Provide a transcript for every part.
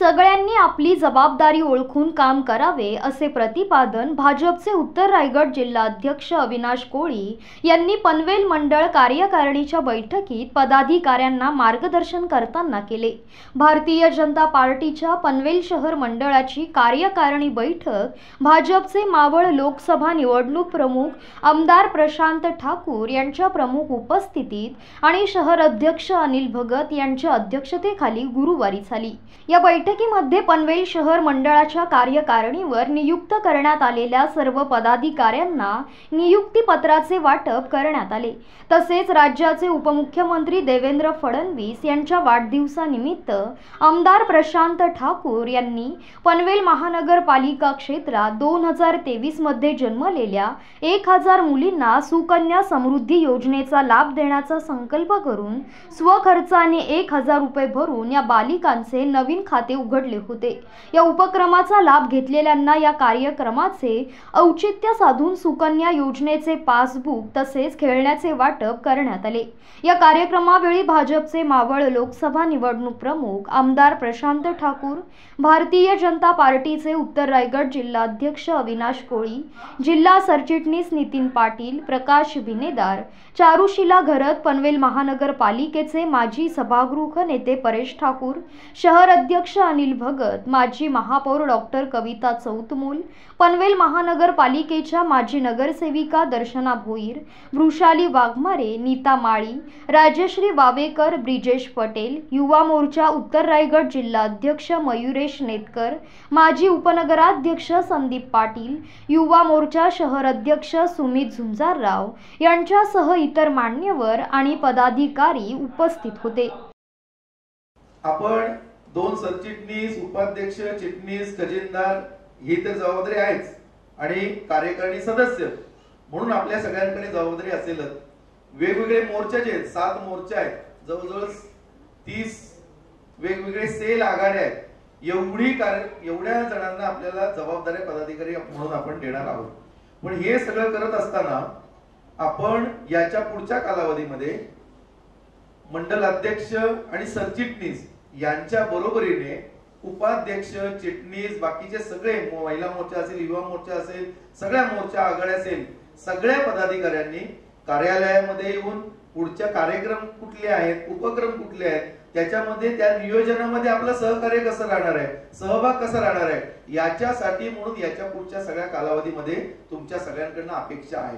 सगळ्यांनी आपली जबाबदारी ओळखून काम करावे असे प्रतिपादन भाजपचे उत्तर रायगड जिल्हाध्यक्ष अविनाश कोळी यांनी पनवेल मंडळ कार्यकारिणीच्या बैठकीत पदाधिकाऱ्यांना मार्गदर्शन करताना केले. भारतीय जनता पार्टीच्या पनवेल शहर मंडळाची कार्यकारिणी बैठक भाजपचे मावळ लोकसभा निवडणूक प्रमुख आमदार प्रशांत ठाकूर यांच्या प्रमुख उपस्थितीत आणि शहर अध्यक्ष अनिल भगत यांच्या अध्यक्षतेखाली गुरुवारी झाली. या बैठकीमध्ये पनवेल शहर मंडळाच्या कार्यकारिणीवर नियुक्त करण्यात आलेल्या सर्व पदाधिकाऱ्यांना नियुक्तीपत्राचे वाटप करण्यात आले. तसेच राज्याचे उपमुख्यमंत्री देवेंद्र फडणवीस यांच्या वाढदिवसानिमित्त आमदार प्रशांत ठाकूर यांनी पनवेल महानगरपालिका क्षेत्रात दोन हजार तेवीसमध्ये जन्मलेल्या एक हजार मुलींना सुकन्या समृद्धी योजनेचा लाभ देण्याचा संकल्प करून स्वखर्चाने एक हजार रुपये भरून या बालिकांचे नवीन खाते उघडले होते. या उपक्रमाचा लाभ घेतलेल्यांना या कार्यक्रमाचे औचित्य साधून सुकन्या योजनेचे पासबुक तसेच खेळण्याचे वाटप करण्यात आले. या कार्यक्रमावेळी भाजपचे मावळ लोकसभा निवडणूक प्रमुख आमदार प्रशांत ठाकूर भारतीय जनता पार्टीचे उत्तर रायगड जिल्हाध्यक्ष अविनाश कोळी जिल्हा सरचिटणीस नितीन पाटील प्रकाश भिनेदार चारुशिला घरत पनवेल महानगरपालिकेचे माजी सभागृह नेते परेश ठाकूर शहर अध्यक्ष अनिल भगत माजी महापौर डॉक्टर कविता चौतमोल पनवेल महानगरपालिकेच्या माजी नगरसेविका दर्शना भोईर वृषाली वाघमारे नीता माळी राजश्री वावेकर ब्रिजेश पटेल युवा मोर्चा उत्तर रायगड जिल्हाध्यक्ष मयुरेश नेतकर माजी उपनगराध्यक्ष संदीप पाटील युवा मोर्चा शहर अध्यक्ष सुमित झुंजारराव यांच्यासह इतर मान्यवर आणि पदाधिकारी उपस्थित होते. आपण दोन सरचिटणीस उपाध्यक्ष चिटणीस खजिनदार ही तर जबाबदारी आहेच. आणि कार्यकारिणी सदस्य. म्हणून आपल्या सगळ्यांकडे जबाबदारी असेलच. वेगवेगळे मोर्चा जे आहेत सात मोर्चे आहेत. जवळजवळ तीस वेगवेगळे सेल आघाड्या आहेत. एवढी कार्य एवढ्या जणांना आपल्याला जबाबदारी पदाधिकारी म्हणून आपण देणार आहोत. पण हे सगळं करत असताना आपण याच्या पुढच्या कालावधीमध्ये मंडल अध्यक्ष आणि सरचिटणीस यांच्या बरोबरीने उपाध्यक्ष चिटणीस बाकीचे सगळे महिला मोर्चा असेल युवा मोर्चा असेल सगळ्या मोर्चा आघाड्या असेल सगळ्या पदाधिकाऱ्यांनी कार्यालयामध्ये येऊन पुढच्या कार्यक्रम कुठले आहेत उपक्रम कुठले आहेत त्याच्यामध्ये त्या नियोजनामध्ये आपलं सहकार्य कसं राहणार आहे सहभाग कसा राहणार आहे याच्यासाठी म्हणून याच्या पुढच्या सगळ्या कालावधीमध्ये तुमच्या सगळ्यांकडनं अपेक्षा आहे.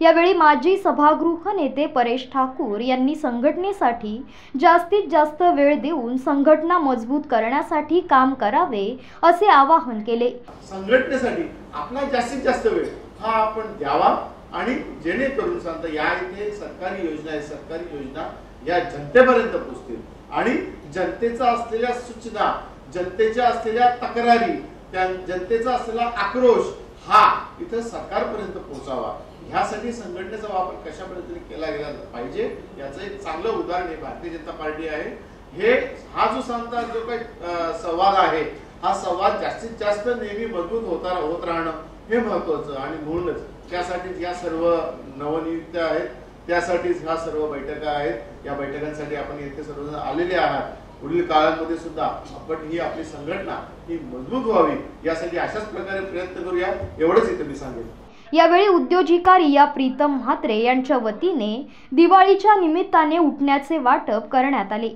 यावेळी माजी सभागृह नेते परेश ठाकूर यांनी संघटनेसाठी जास्तीत जास्त वेळ देऊन संघटना मजबूत करण्यासाठी काम करावे असे आवाहन केले. संघटनेसाठी आपला जास्तीत जास्त वेळ हा आपण द्यावा आणि जेणेकरून सांगता या इथे सरकारी योजना आहे सरकारी योजना या जनतेपर्यंत पोहोचतील. आणि जनतेचा असलेल्या सूचना जनतेच्या असलेल्या तक्रारी त्या जनतेचा असलेला आक्रोश हा. इथं सरकारपर्यंत पोहोचावा. ह्यासाठी संघटनेचा वापर कशा पद्धतीने केला गेला पाहिजे याचं एक चांगलं उदाहरण हे भारतीय जनता पार्टी आहे. हे हा जो सांगता जो काही संवाद आहे हा संवाद जास्तीत जास्त नेहमी मजबूत होता होत राहणं हे महत्वाचं आणि म्हणूनच त्यासाठीच या सर्व नवनियुक्त्या आहेत त्यासाठीच ह्या सर्व बैठका आहेत. या बैठकांसाठी आपण येथे सर्वजण आलेले आहात. पुढील काळामध्ये सुद्धा आपण ही आपली संघटना ही मजबूत व्हावी यासाठी अशाच प्रकारे प्रयत्न करूया एवढंच इथे मी सांगेन. यावेळी उद्योजिका रिया प्रीतम म्हात्रे यांच्या वतीने दिवाळीच्या निमित्ताने उठण्याचे वाटप करण्यात आले.